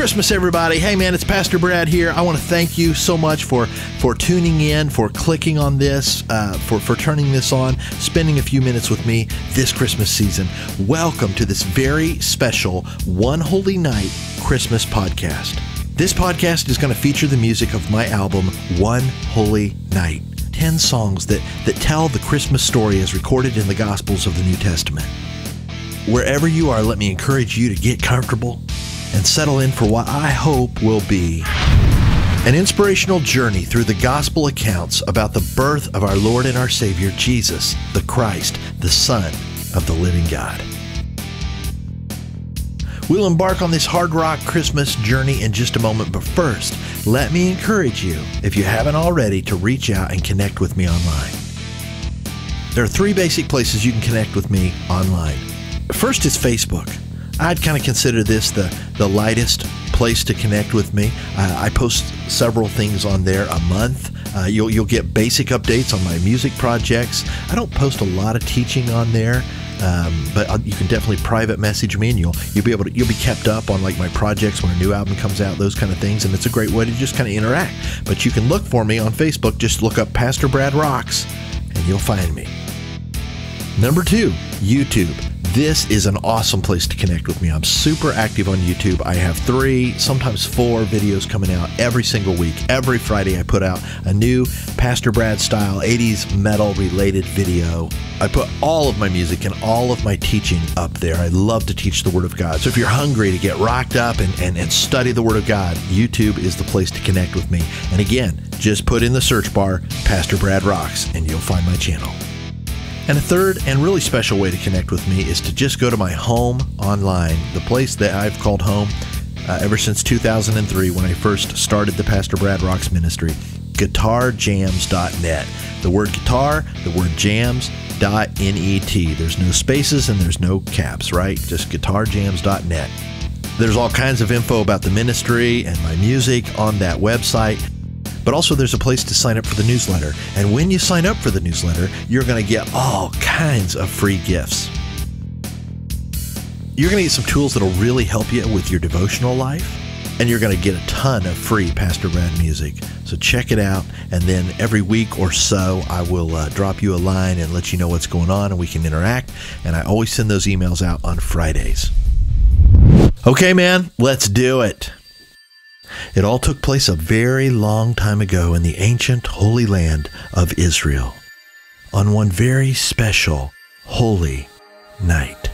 Christmas, everybody. Hey, man, it's Pastor Brad here. I want to thank you so much for, for tuning in, for clicking on this, uh, for, for turning this on, spending a few minutes with me this Christmas season. Welcome to this very special One Holy Night Christmas podcast. This podcast is going to feature the music of my album, One Holy Night. 10 songs that, that tell the Christmas story as recorded in the Gospels of the New Testament. Wherever you are, let me encourage you to get comfortable and settle in for what I hope will be an inspirational journey through the gospel accounts about the birth of our Lord and our Savior, Jesus, the Christ, the Son of the living God. We'll embark on this hard rock Christmas journey in just a moment, but first, let me encourage you, if you haven't already, to reach out and connect with me online. There are three basic places you can connect with me online. First is Facebook. I'd kind of consider this the, the lightest place to connect with me. Uh, I post several things on there a month. Uh, you'll, you'll get basic updates on my music projects. I don't post a lot of teaching on there. Um, but you can definitely private message me, and you'll you'll be able to you'll be kept up on like my projects when a new album comes out, those kind of things, and it's a great way to just kind of interact. But you can look for me on Facebook. Just look up Pastor Brad Rocks, and you'll find me. Number two, YouTube. This is an awesome place to connect with me. I'm super active on YouTube. I have three, sometimes four videos coming out every single week. Every Friday, I put out a new Pastor Brad style 80s metal related video. I put all of my music and all of my teaching up there. I love to teach the Word of God. So if you're hungry to get rocked up and, and, and study the Word of God, YouTube is the place to connect with me. And again, just put in the search bar Pastor Brad Rocks and you'll find my channel. And a third and really special way to connect with me is to just go to my home online, the place that I've called home uh, ever since 2003 when I first started the Pastor Brad Rocks ministry, guitarjams.net. The word guitar, the word jams.net. There's no spaces and there's no caps, right? Just guitarjams.net. There's all kinds of info about the ministry and my music on that website. But also, there's a place to sign up for the newsletter. And when you sign up for the newsletter, you're going to get all kinds of free gifts. You're going to get some tools that'll really help you with your devotional life. And you're going to get a ton of free Pastor Brad music. So check it out. And then every week or so, I will uh, drop you a line and let you know what's going on and we can interact. And I always send those emails out on Fridays. Okay, man, let's do it. It all took place a very long time ago in the ancient Holy Land of Israel on one very special holy night.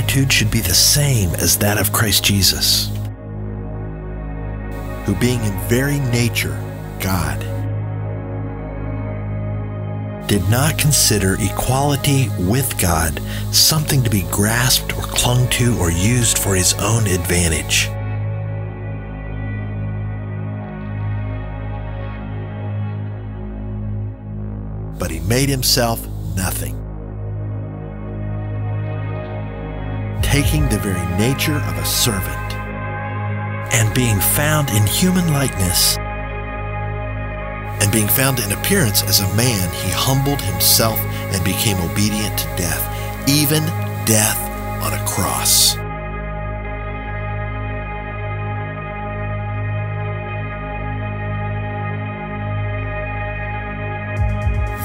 Attitude should be the same as that of Christ Jesus, who, being in very nature God, did not consider equality with God something to be grasped or clung to or used for his own advantage. But he made himself nothing taking the very nature of a servant, and being found in human likeness, and being found in appearance as a man, he humbled himself and became obedient to death, even death on a cross.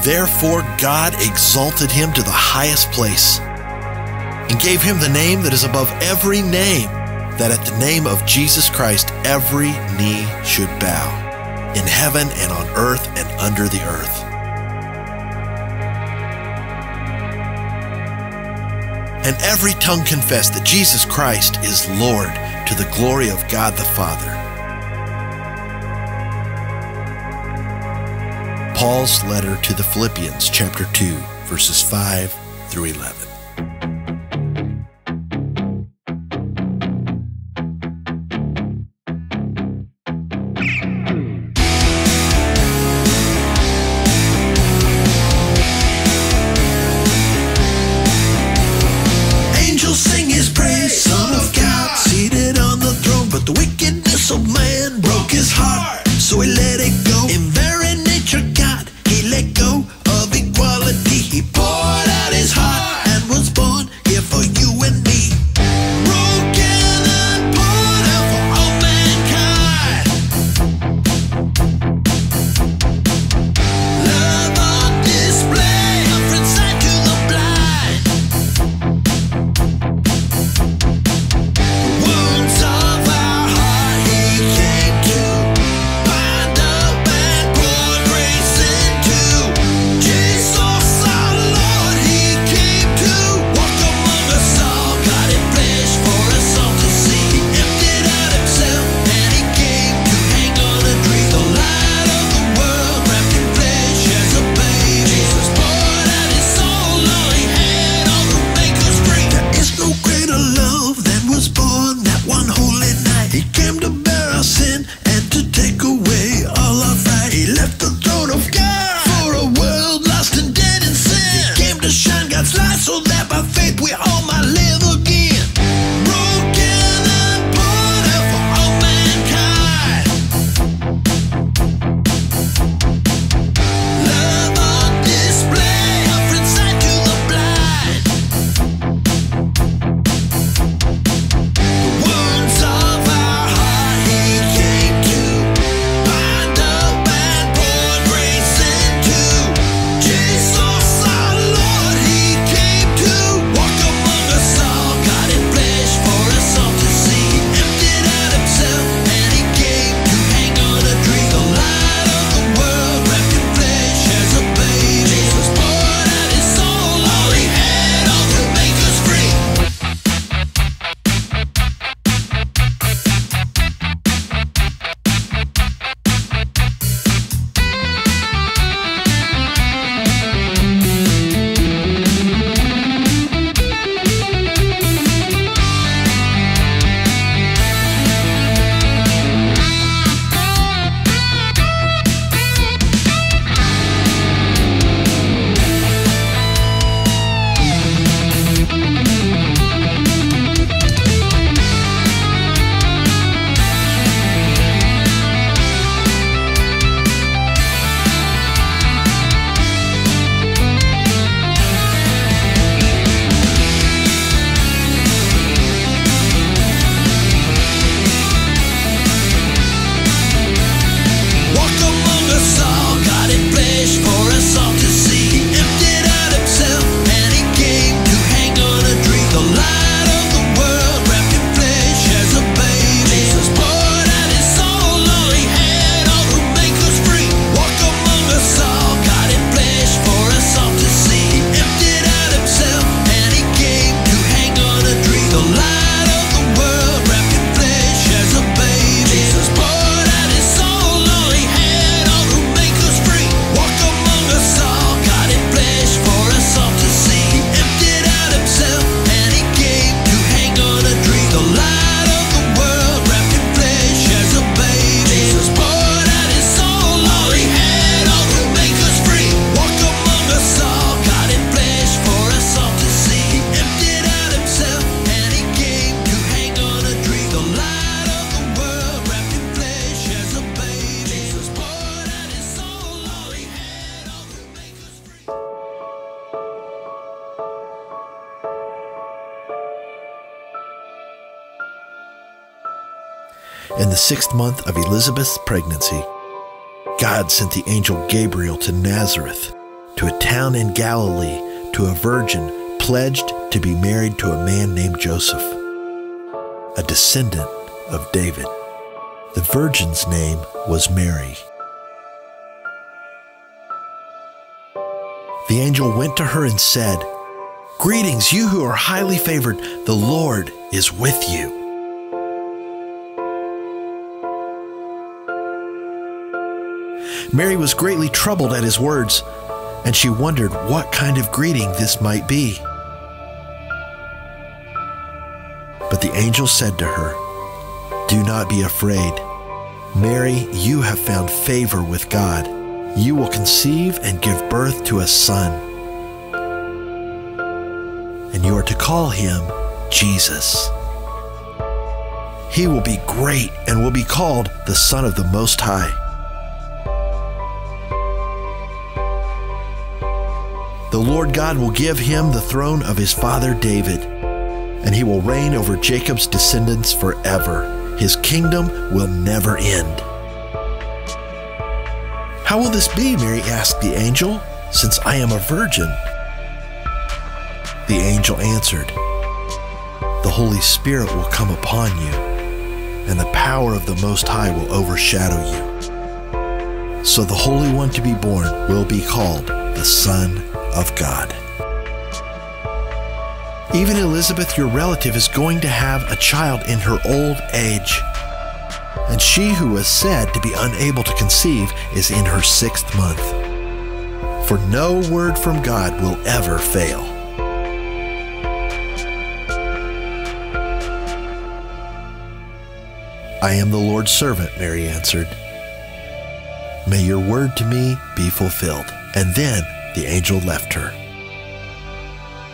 Therefore, God exalted him to the highest place and gave him the name that is above every name, that at the name of Jesus Christ every knee should bow, in heaven and on earth and under the earth. And every tongue confess that Jesus Christ is Lord to the glory of God the Father. Paul's letter to the Philippians, chapter 2, verses 5 through 11. the sixth month of Elizabeth's pregnancy, God sent the angel Gabriel to Nazareth, to a town in Galilee, to a virgin pledged to be married to a man named Joseph, a descendant of David. The virgin's name was Mary. The angel went to her and said, Greetings, you who are highly favored, the Lord is with you. Mary was greatly troubled at his words, and she wondered what kind of greeting this might be. But the angel said to her, Do not be afraid. Mary, you have found favor with God. You will conceive and give birth to a son. And you are to call him Jesus. He will be great and will be called the Son of the Most High. The Lord God will give him the throne of his father David, and he will reign over Jacob's descendants forever. His kingdom will never end. How will this be? Mary asked the angel, since I am a virgin. The angel answered, The Holy Spirit will come upon you, and the power of the Most High will overshadow you. So the Holy One to be born will be called the Son of God. Even Elizabeth, your relative, is going to have a child in her old age. And she who was said to be unable to conceive is in her sixth month. For no word from God will ever fail. I am the Lord's servant, Mary answered. May your word to me be fulfilled. And then the angel left her.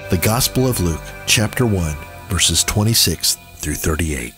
The Gospel of Luke, chapter 1, verses 26 through 38.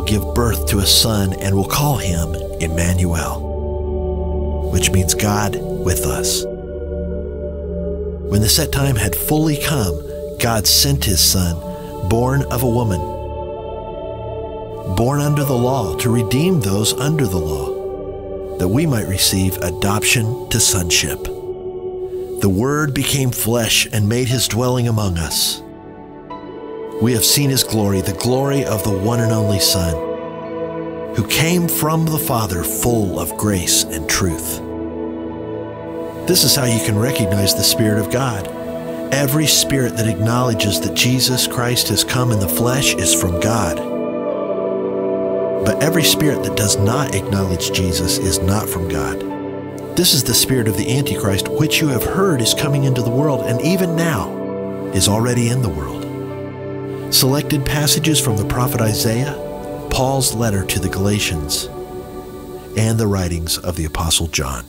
Will give birth to a son and will call him Emmanuel, which means God with us. When the set time had fully come, God sent his son, born of a woman, born under the law, to redeem those under the law, that we might receive adoption to sonship. The Word became flesh and made his dwelling among us. We have seen his glory, the glory of the one and only Son, who came from the Father full of grace and truth. This is how you can recognize the Spirit of God. Every spirit that acknowledges that Jesus Christ has come in the flesh is from God. But every spirit that does not acknowledge Jesus is not from God. This is the spirit of the Antichrist, which you have heard is coming into the world, and even now is already in the world. Selected passages from the prophet Isaiah, Paul's letter to the Galatians, and the writings of the Apostle John.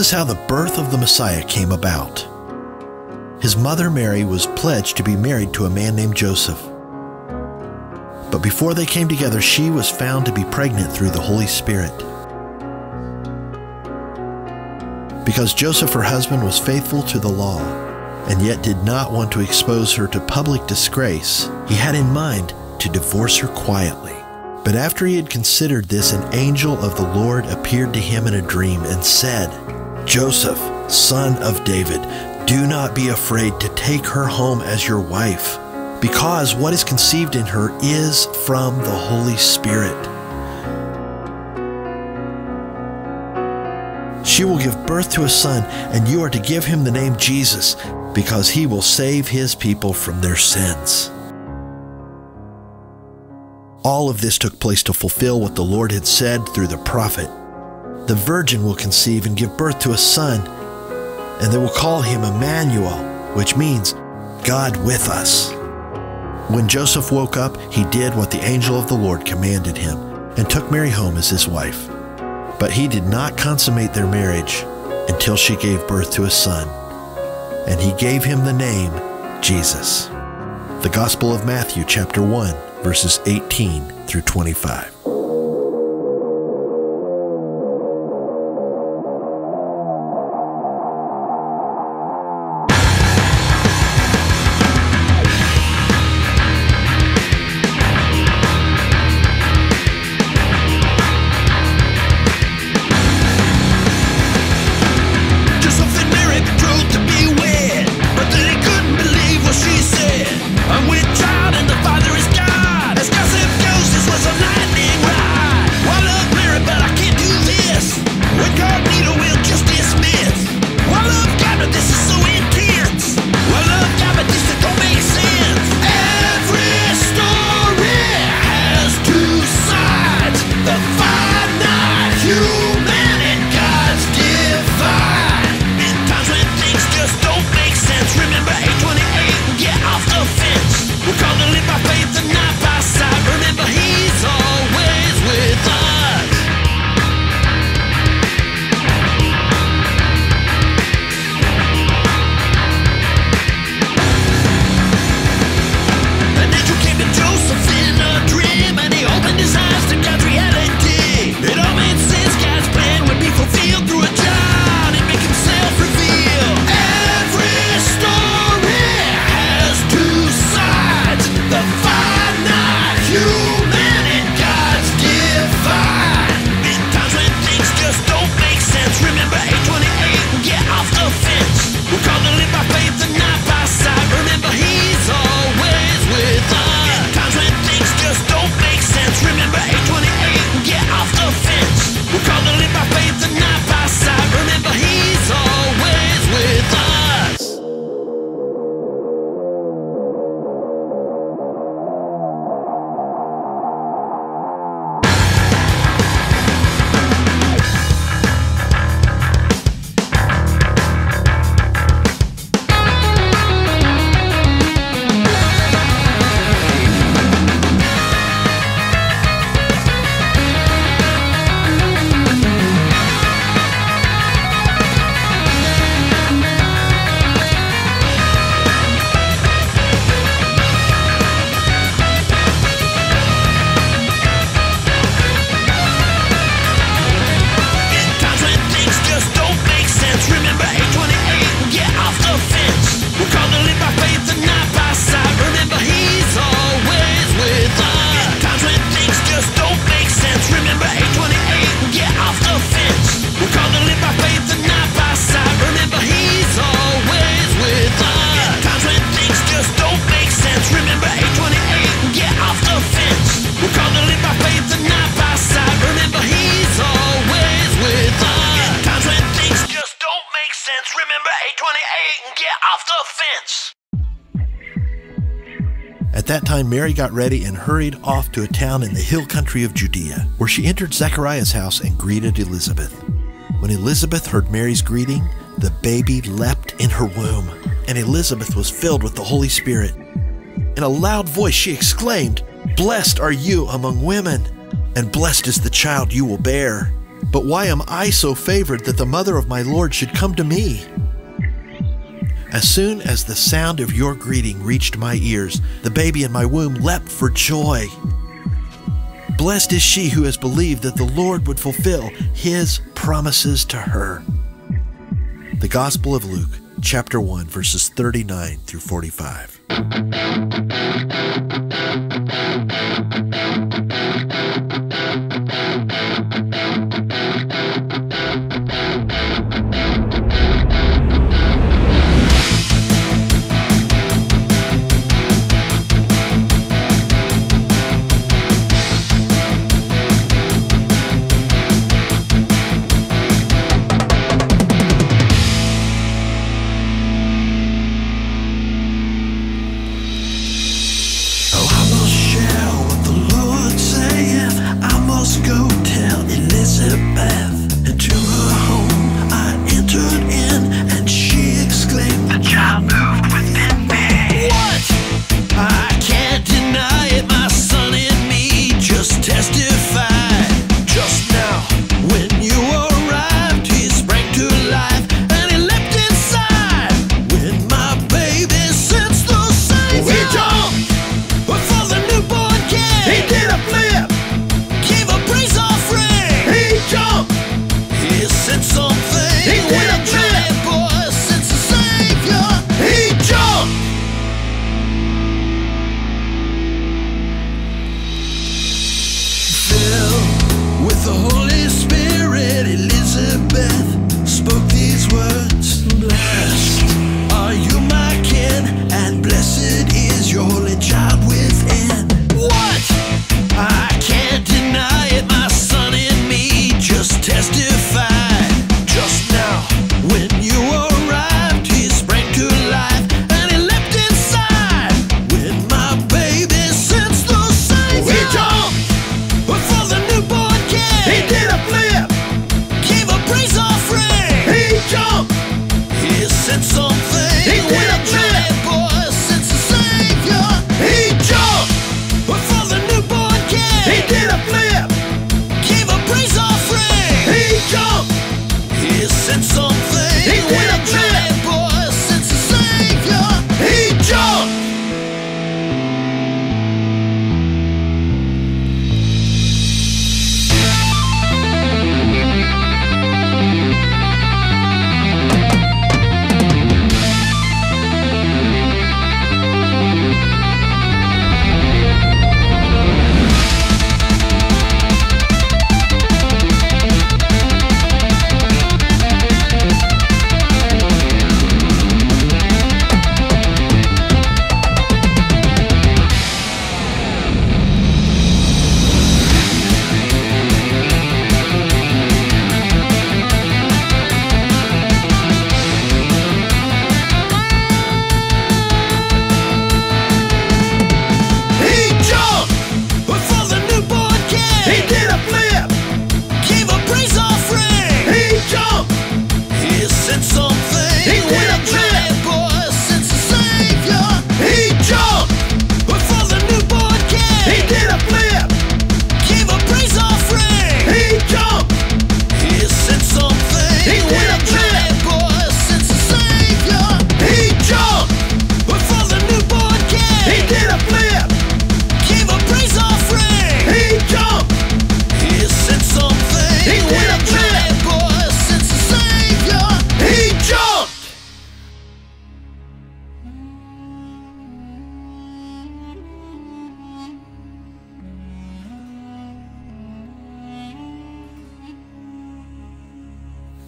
Is how the birth of the Messiah came about. His mother Mary was pledged to be married to a man named Joseph. But before they came together, she was found to be pregnant through the Holy Spirit. Because Joseph, her husband, was faithful to the law and yet did not want to expose her to public disgrace, he had in mind to divorce her quietly. But after he had considered this, an angel of the Lord appeared to him in a dream and said, Joseph, son of David, do not be afraid to take her home as your wife, because what is conceived in her is from the Holy Spirit. She will give birth to a son, and you are to give him the name Jesus, because he will save his people from their sins. All of this took place to fulfill what the Lord had said through the prophet. The virgin will conceive and give birth to a son, and they will call him Emmanuel, which means God with us. When Joseph woke up, he did what the angel of the Lord commanded him and took Mary home as his wife. But he did not consummate their marriage until she gave birth to a son, and he gave him the name Jesus. The Gospel of Matthew, chapter 1, verses 18 through 25. Got ready and hurried off to a town in the hill country of Judea, where she entered Zechariah's house and greeted Elizabeth. When Elizabeth heard Mary's greeting, the baby leapt in her womb, and Elizabeth was filled with the Holy Spirit. In a loud voice, she exclaimed, Blessed are you among women, and blessed is the child you will bear. But why am I so favored that the mother of my Lord should come to me? As soon as the sound of your greeting reached my ears, the baby in my womb leapt for joy. Blessed is she who has believed that the Lord would fulfill his promises to her. The Gospel of Luke, chapter 1, verses 39 through 45.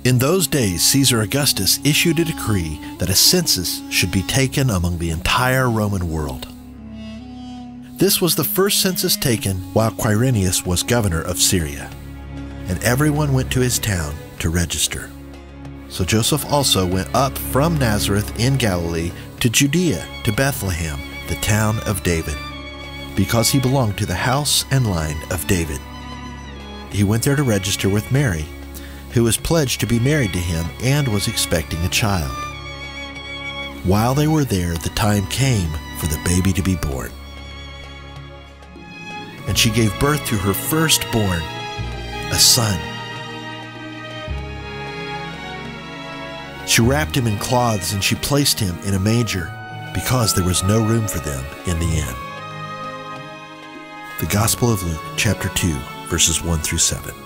In those days, Caesar Augustus issued a decree that a census should be taken among the entire Roman world. This was the first census taken while Quirinius was governor of Syria, and everyone went to his town to register. So Joseph also went up from Nazareth in Galilee to Judea to Bethlehem, the town of David, because he belonged to the house and line of David. He went there to register with Mary who was pledged to be married to him and was expecting a child. While they were there, the time came for the baby to be born. And she gave birth to her firstborn, a son. She wrapped him in cloths and she placed him in a manger because there was no room for them in the inn. The Gospel of Luke, chapter 2, verses 1 through 7.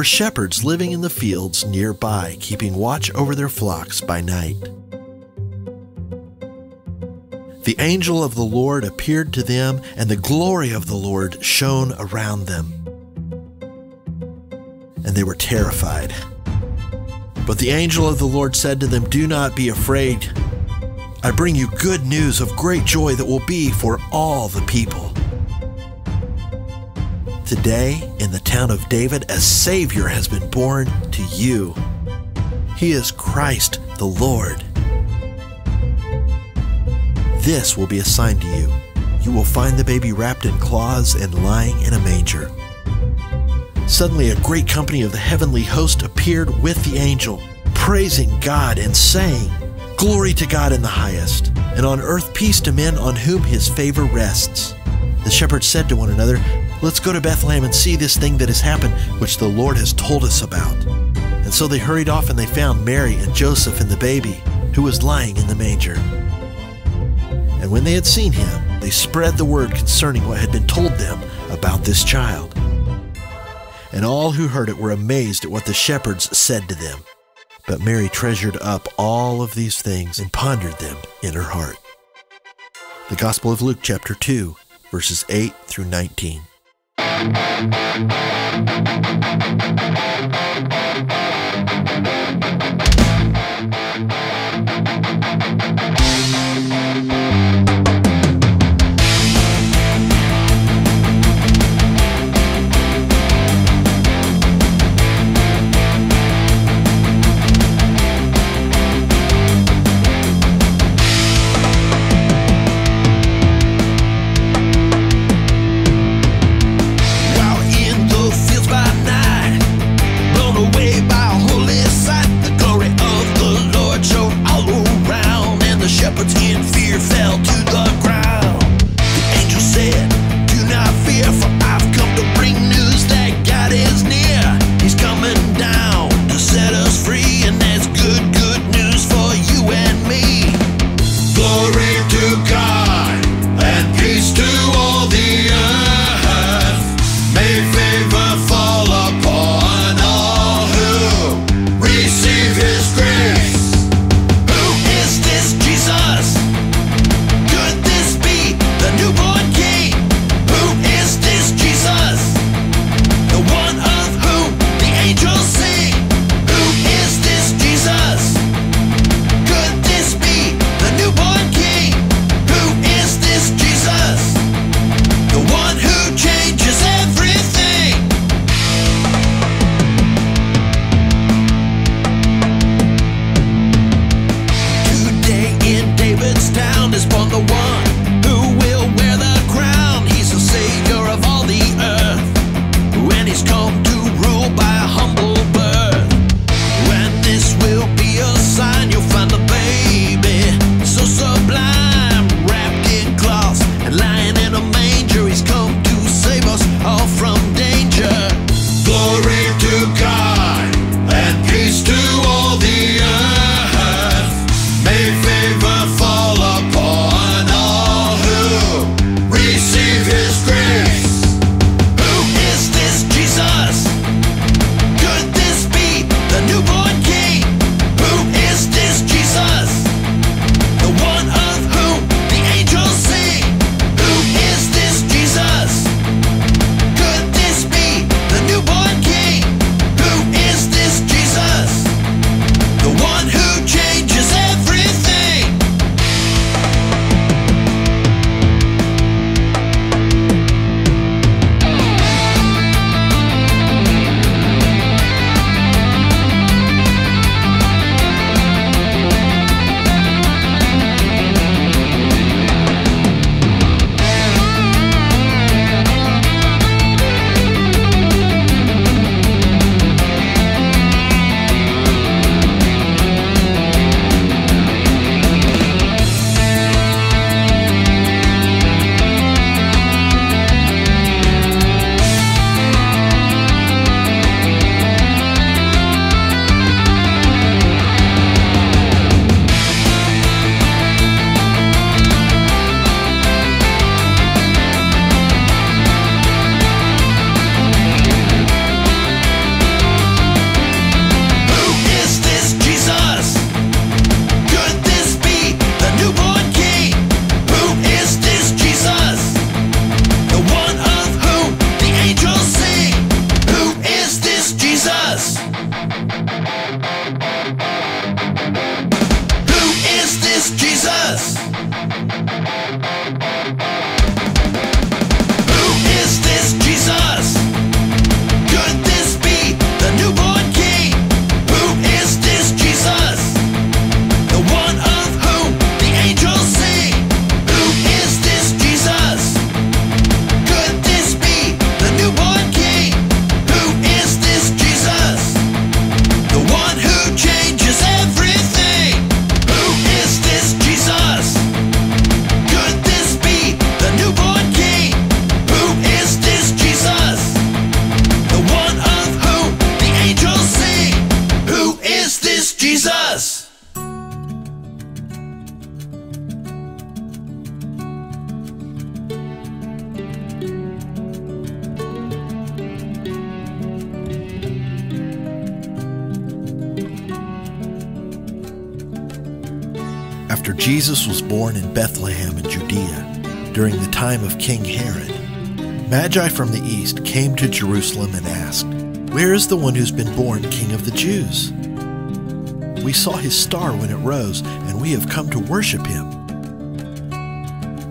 Were shepherds living in the fields nearby, keeping watch over their flocks by night. The angel of the Lord appeared to them, and the glory of the Lord shone around them. And they were terrified. But the angel of the Lord said to them, Do not be afraid. I bring you good news of great joy that will be for all the people. Today, in the town of David, a Savior has been born to you. He is Christ the Lord. This will be a sign to you. You will find the baby wrapped in cloths and lying in a manger. Suddenly, a great company of the heavenly host appeared with the angel, praising God and saying, Glory to God in the highest, and on earth peace to men on whom his favor rests. The shepherds said to one another, Let's go to Bethlehem and see this thing that has happened, which the Lord has told us about. And so they hurried off and they found Mary and Joseph and the baby, who was lying in the manger. And when they had seen him, they spread the word concerning what had been told them about this child. And all who heard it were amazed at what the shepherds said to them. But Mary treasured up all of these things and pondered them in her heart. The Gospel of Luke, chapter 2, verses 8 through 19. Thank you. Judea during the time of King Herod, Magi from the east came to Jerusalem and asked, Where is the one who's been born King of the Jews? We saw his star when it rose, and we have come to worship him.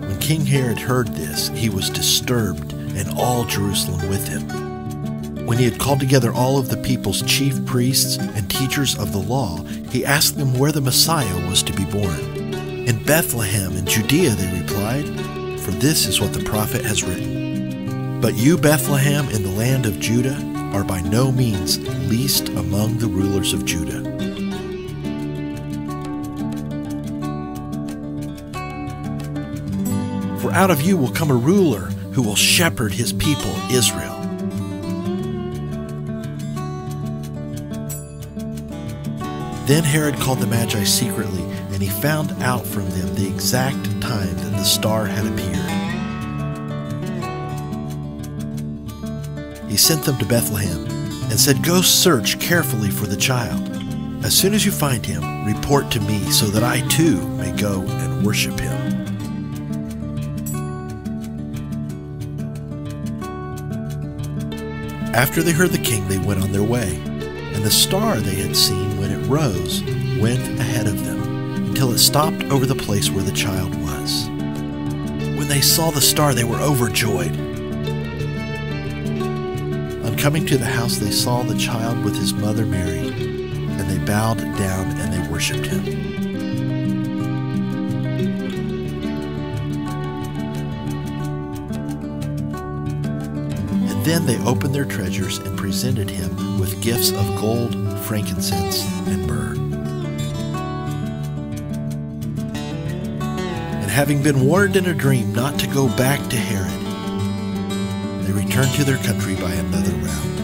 When King Herod heard this, he was disturbed, and all Jerusalem with him. When he had called together all of the people's chief priests and teachers of the law, he asked them where the Messiah was to be born. In Bethlehem in Judea, they replied, for this is what the prophet has written. But you, Bethlehem, in the land of Judah, are by no means least among the rulers of Judah. For out of you will come a ruler who will shepherd his people, Israel. Then Herod called the Magi secretly, and he found out from them the exact time that the star had appeared. He sent them to Bethlehem and said, Go search carefully for the child. As soon as you find him, report to me so that I too may go and worship him. After they heard the king, they went on their way, and the star they had seen rose went ahead of them until it stopped over the place where the child was. When they saw the star, they were overjoyed. On coming to the house, they saw the child with his mother Mary, and they bowed down and they worshipped him. And then they opened their treasures and presented him with gifts of gold, frankincense, and myrrh. And having been warned in a dream not to go back to Herod, they returned to their country by another route.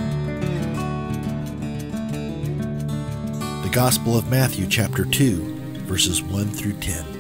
The Gospel of Matthew, chapter 2, verses 1 through 10.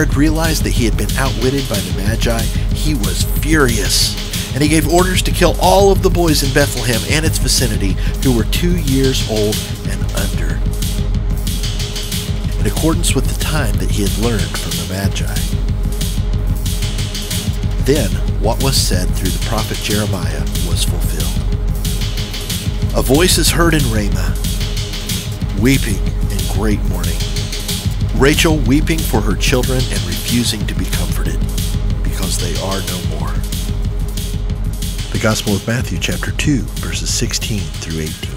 Herod realized that he had been outwitted by the Magi, he was furious. And he gave orders to kill all of the boys in Bethlehem and its vicinity who were two years old and under, in accordance with the time that he had learned from the Magi. Then what was said through the prophet Jeremiah was fulfilled. A voice is heard in Ramah, weeping in great mourning Rachel weeping for her children and refusing to be comforted because they are no more. The Gospel of Matthew, chapter 2, verses 16 through 18.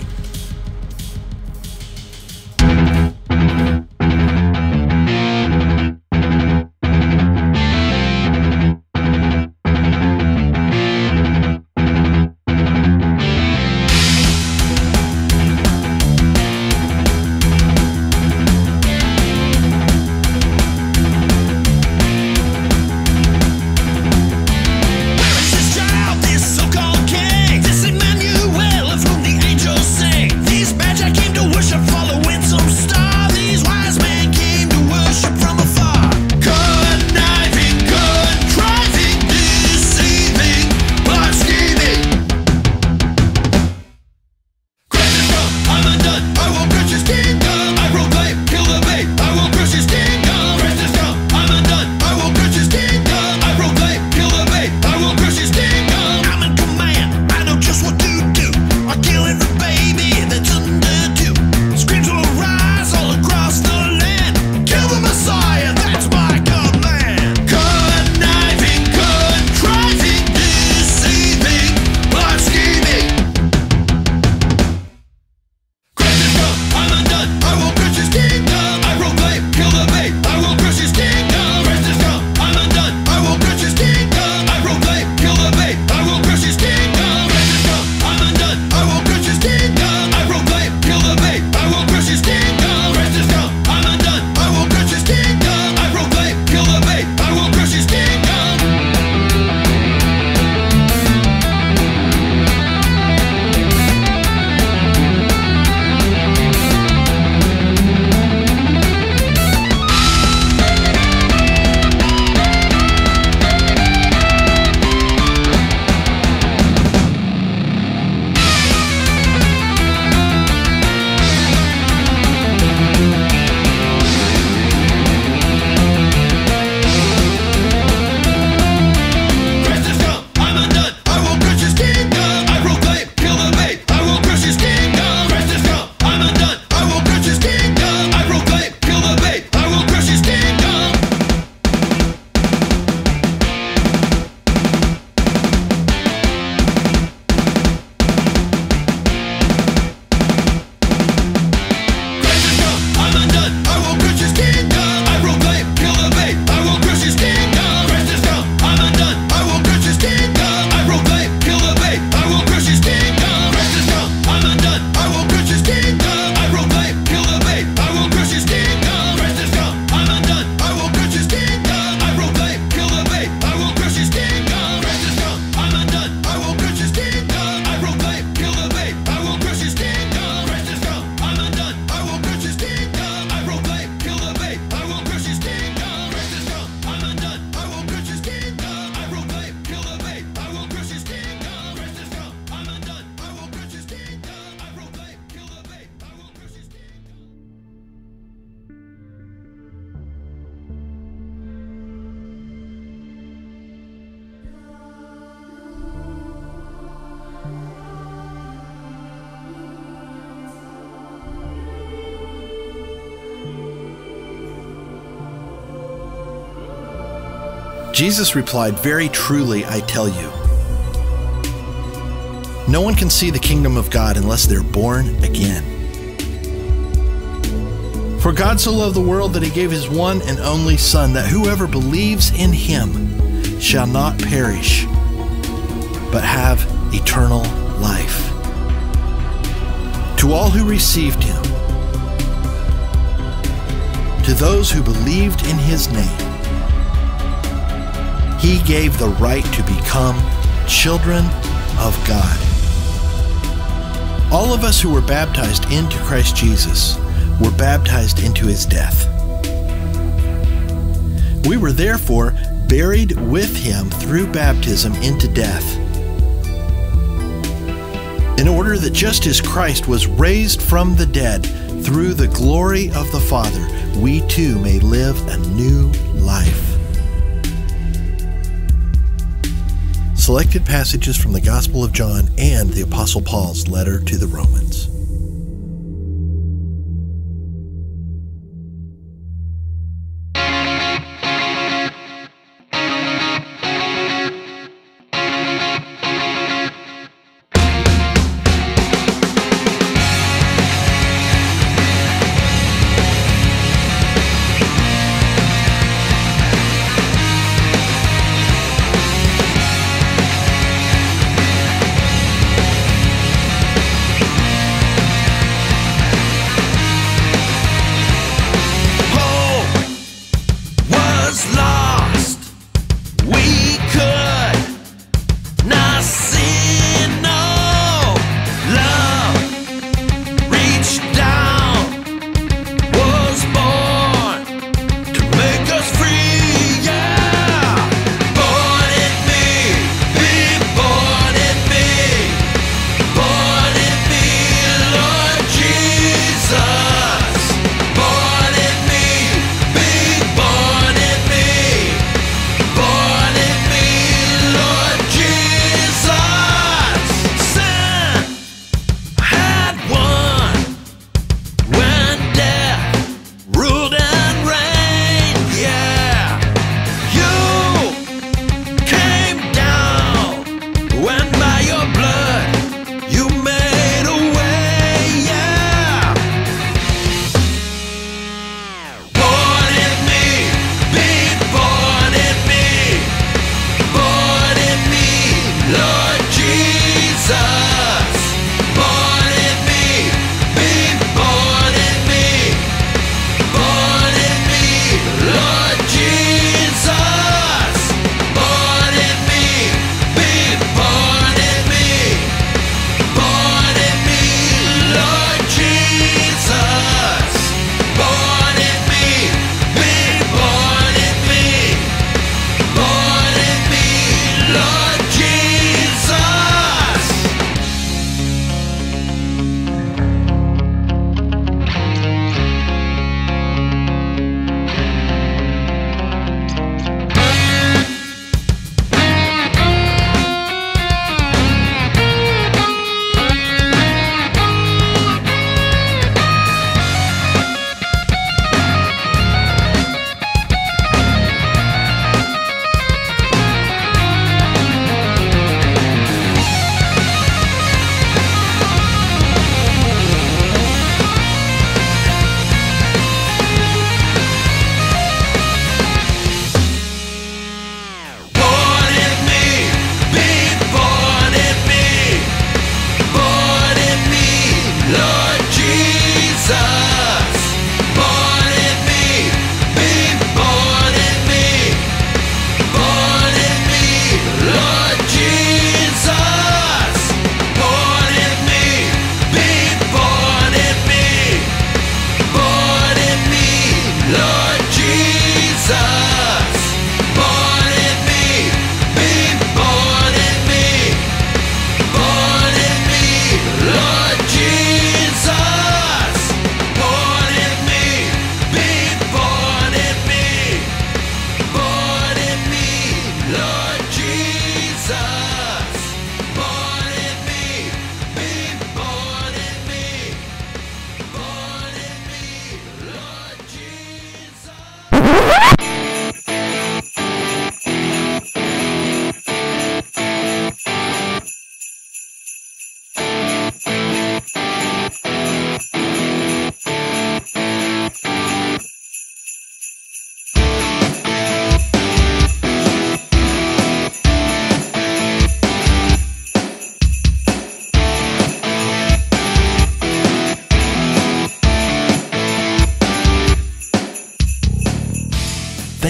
Jesus replied, Very truly, I tell you. No one can see the kingdom of God unless they're born again. For God so loved the world that he gave his one and only Son, that whoever believes in him shall not perish, but have eternal life. To all who received him, to those who believed in his name, he gave the right to become children of God. All of us who were baptized into Christ Jesus were baptized into his death. We were therefore buried with him through baptism into death in order that just as Christ was raised from the dead through the glory of the Father, we too may live a new life. Selected passages from the Gospel of John and the Apostle Paul's letter to the Romans.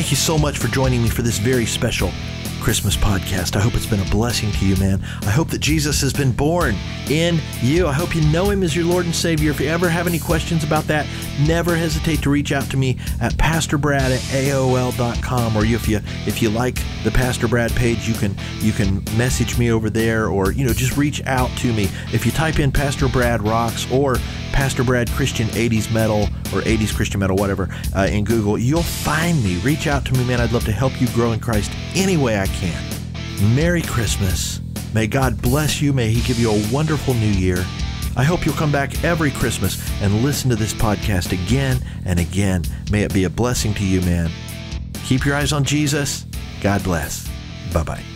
Thank you so much for joining me for this very special Christmas podcast. I hope it's been a blessing to you, man. I hope that Jesus has been born in you. I hope you know him as your Lord and Savior. If you ever have any questions about that, never hesitate to reach out to me at pastorbrad at AOL.com or if you if you like the Pastor Brad page, you can you can message me over there or you know just reach out to me. If you type in Pastor Brad Rocks or Pastor Brad Christian 80s Metal or 80s Christian Metal, whatever, uh, in Google, you'll find me. Reach out to me, man. I'd love to help you grow in Christ any way I can. Merry Christmas. May God bless you. May He give you a wonderful new year. I hope you'll come back every Christmas and listen to this podcast again and again. May it be a blessing to you, man. Keep your eyes on Jesus. God bless. Bye bye.